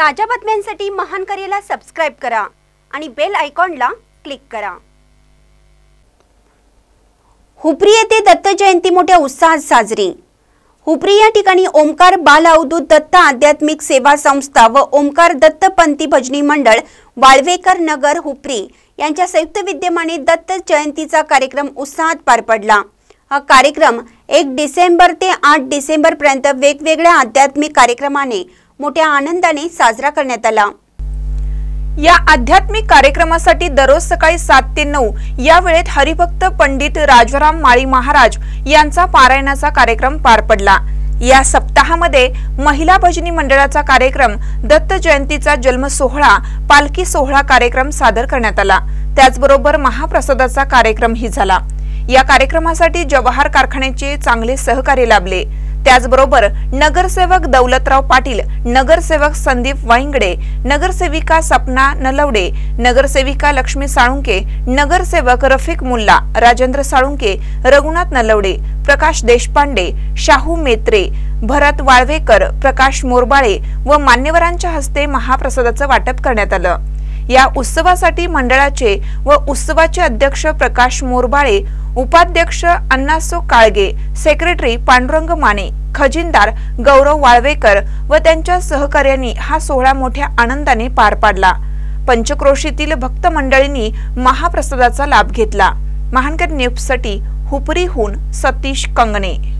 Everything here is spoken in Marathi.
ताज्या बातम्यांसाठी महान करेला सबस्क्राईब करा आणि बेल आयकॉनला क्लिक करा. हुपरी येथे दत्त जयंती मोठ्या उत्साहात साजरी. हुपरी या ठिकाणी ओमकार बाल अवधूत दत्त आध्यात्मिक सेवा संस्था व ओमकार दत्त पंथी भजनी मंडळ वाळवेकर नगर हुपरी यांच्या संयुक्त विद्यमाने दत्त जयंतीचा कार्यक्रम उत्साहात पार पडला. हा कार्यक्रम एक डिसेंबर ते आठ डिसेंबर पर्यंत वेगवेगळ्या आध्यात्मिक कार्यक्रमाने मोठ्या आनंदाने साजरा करण्यात आला. या आध्यात्मिक कार्यक्रमासाठी दररोज सकाळी सात ते नऊ या वेळेत हरिभक्त पंडित राजाराम माळी महाराज यांचा पारायणाचा कार्यक्रम पार पडला. या सप्ताहामध्ये महिला भजनी मंडळाचा कार्यक्रम दत्त जयंतीचा जन्म सोहळा पालखी सोहळा कार्यक्रम सादर करण्यात आला. त्याचबरोबर महाप्रसादाचा कार्यक्रमही झाला. या कार्यक्रमासाठी जवाहर कारखान्याचे चांगले सहकार्य लाभले. त्याचबरोबर नगरसेवक दौलतराव पाटील नगरसेवक संदीप वाईंगडे नगरसेविका सपना नलवडे नगरसेविका लक्ष्मी साळुंके नगरसेवक रफिक मुल्ला राजेंद्र साळुंके रघुनाथ नलवडे प्रकाश देशपांडे शाहू मेत्रे भरत वाळवेकर प्रकाश मोरबाळे व मान्यवरांच्या हस्ते महाप्रसादाचं वाटप करण्यात आलं. या उत्सवासाठी मंडळाचे व उत्सवाचे अध्यक्ष प्रकाश मोरबाळे उपाध्यक्ष अण्णासो काळगे सेक्रेटरी पांडुरंग माने खजिनदार गौरव वाळवेकर व त्यांच्या सहकार्यांनी हा सोहळा मोठ्या आनंदाने पार पाडला. पंचक्रोशीतील भक्त मंडळींनी महाप्रसादाचा लाभ घेतला. महानकर न्यूजसाठी हुपरीहून सतीश कंगणे.